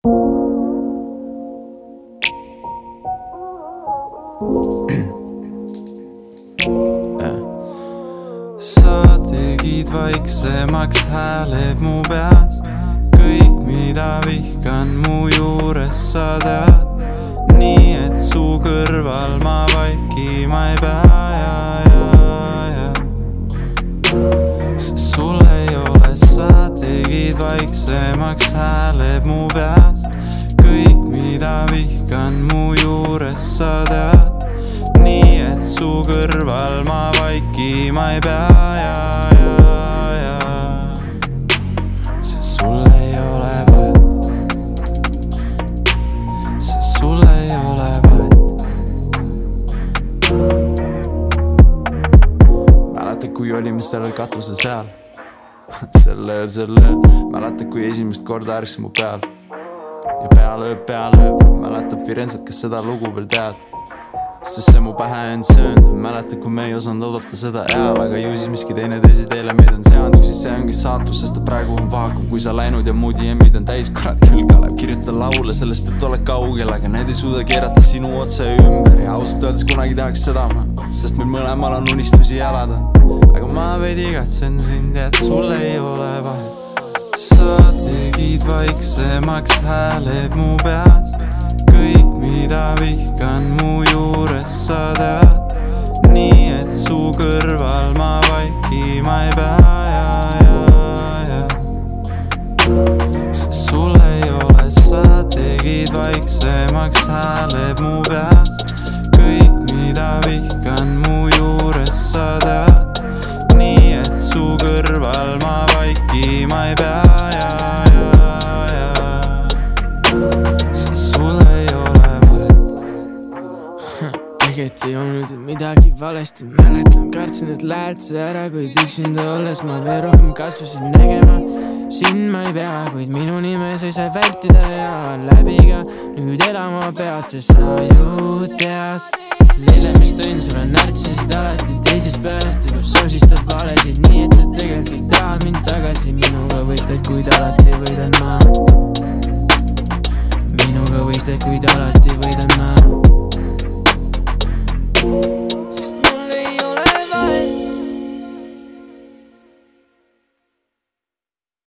sa tegid vaiksemaks hääled mu peas. Kõik, mida vihkan mu juures sa tead. Nii et su kõrval ma vaikima ei pea vaiksemaks hääled mu peas. Kõik, mida vihkan mu juures sa tead. Nii et su kõrval ma vaikima ei pea. Ja, ja, ja. Sest sul ei ole vahet. Sest sul ei ole vahet. Mäletad, kui olime sellel katuse seal sel ööl, sel ööl mäletad, kui esimest korda ärkasin mu peal? Ja pea lööb, pea lööb mäletad Firenzet, kas seda lugu veel tead sest see mu pähe on söönud, mäletad, kui me ei osanud oodata seda eal, aga ju siis miski teine teise teele meid on seanud, ju siis see ongi saatus, sest et praegu on vaakum, kui sa läinud ja mu DM-id on täis, kurat küll, Kalev, kirjuta laule sellest, et oled kaugel, aga need ei suuda keerata sinu otse ümber ja ausalt öeldes kunagi tahaks seda ma, sest meil mõlemal on unistusi elada. aga ma veidi igatsen sind et sul ei ole vahet. sa tegid vaiksemaks hääled mu peas, vaikima ei pea ja, ja, ja. Sest sul ei ole, sa tegid vaiksemaks hääled mu peas. Kõik, mida vihkan mu tegelikult ei olnud midagi valesti, mäletan, kartsin, et lähed sa ära, kuid üksinda olles ma veel rohkem kasvasin nägema sind ma ei pea, kuid minu nime sa ei saa vältida ja läbi ka nüüd elama pead, sest sa ju tead lille, mis tõin sulle närtsisid alati teisest pääst ja kus sosistad valesid nii, et sa tegelikult ei taha mind tagasi. Minuga võistled, kuid alati võidan ma. Minuga võistled, kuid alati võidan ma